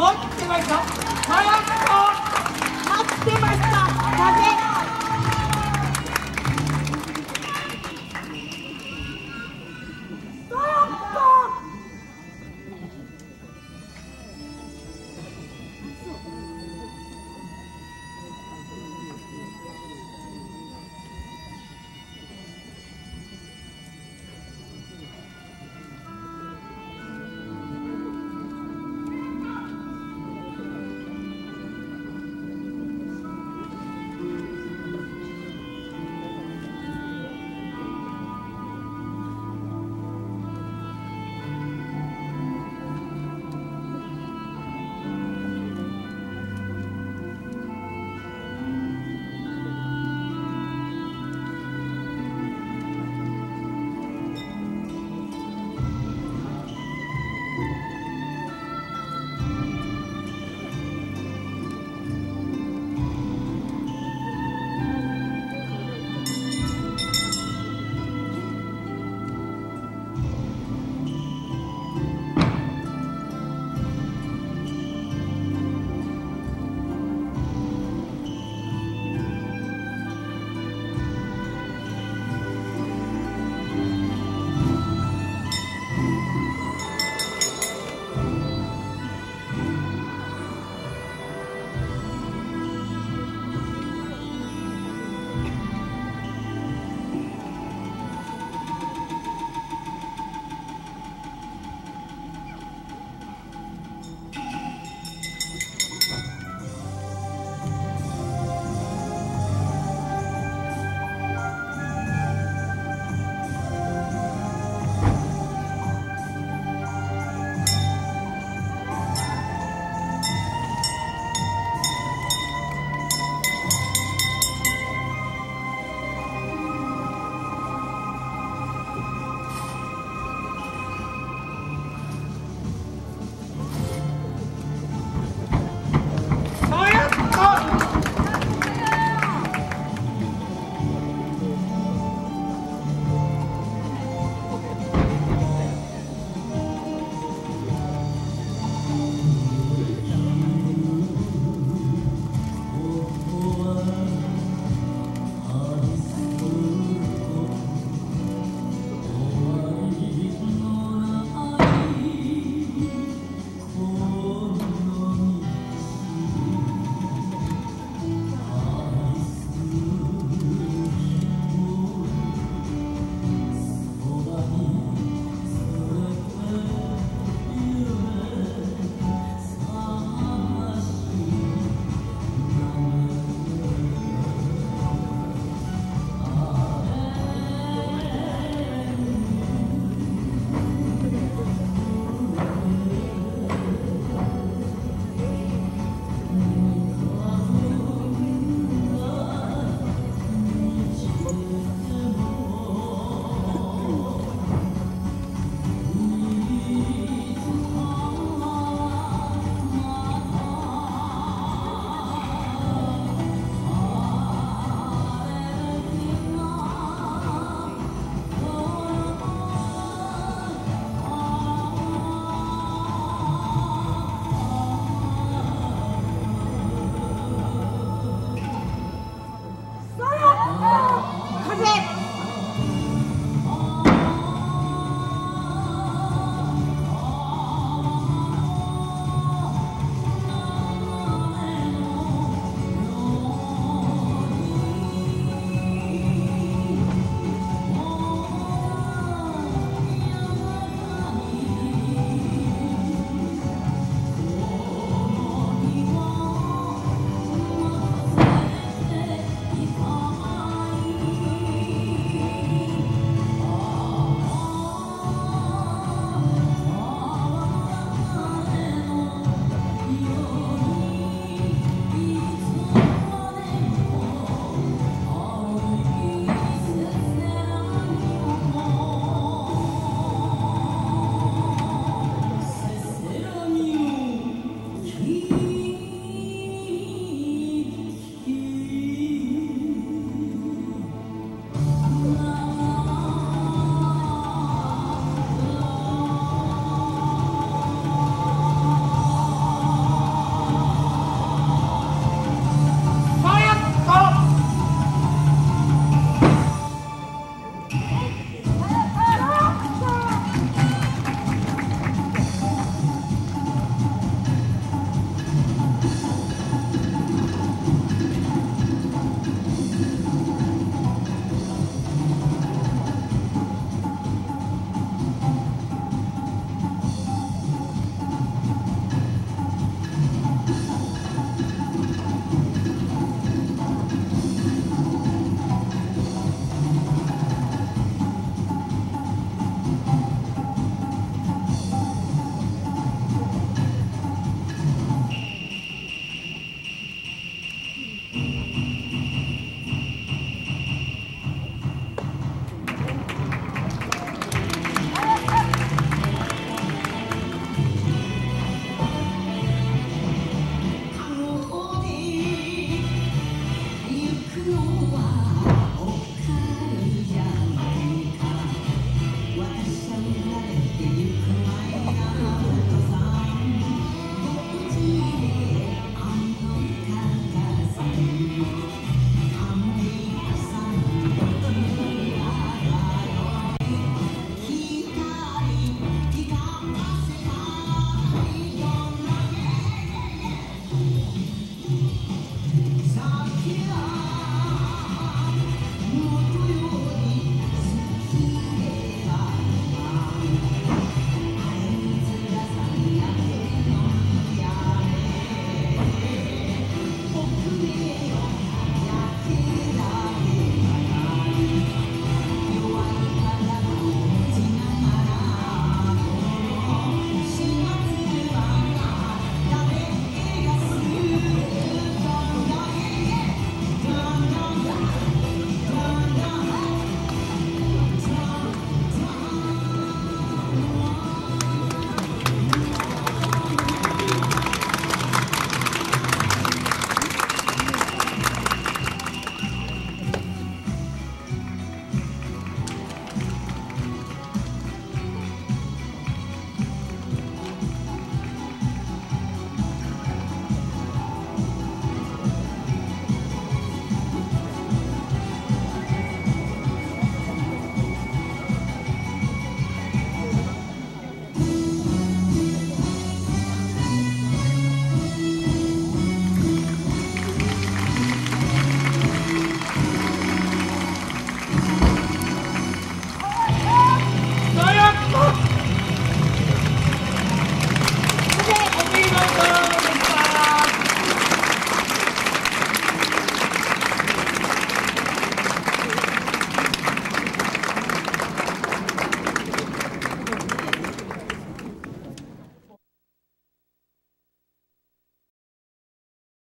持ってまいった